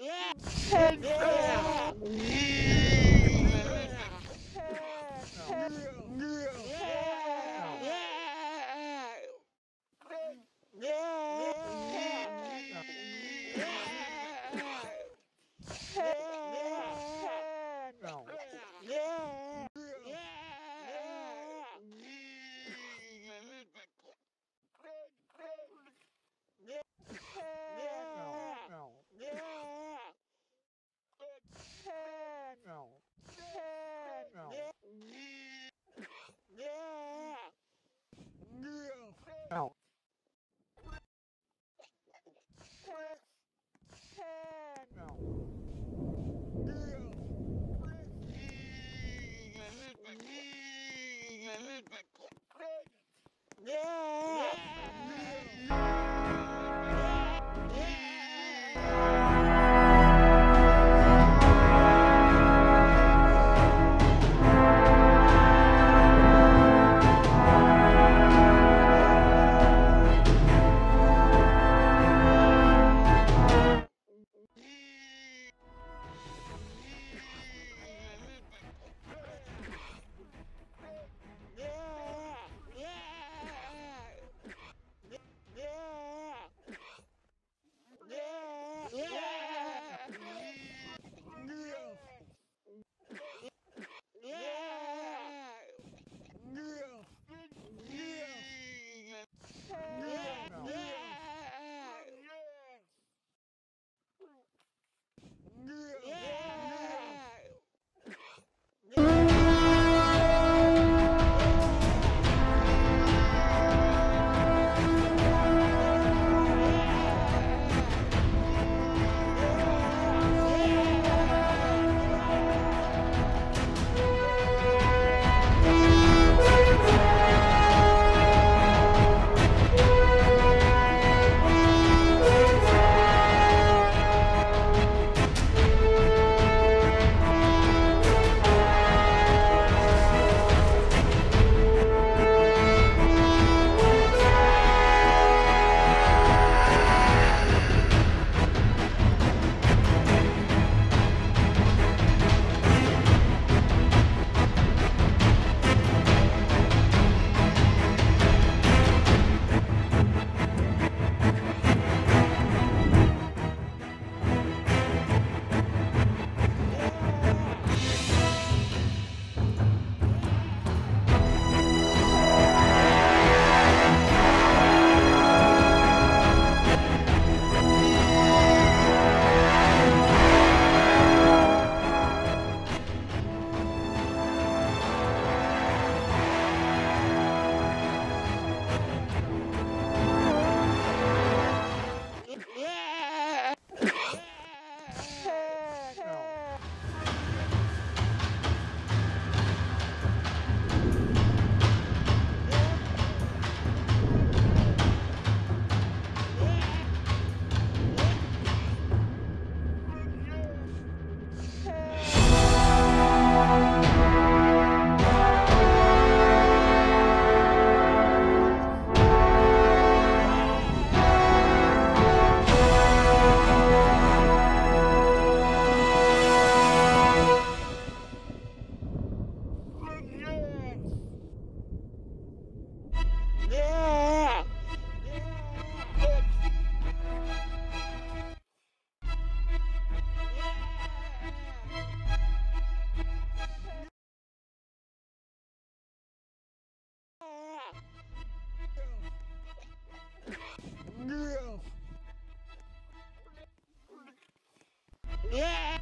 Yeah. Yeah.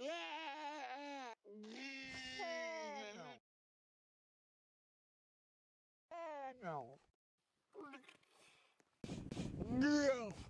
No. No. No.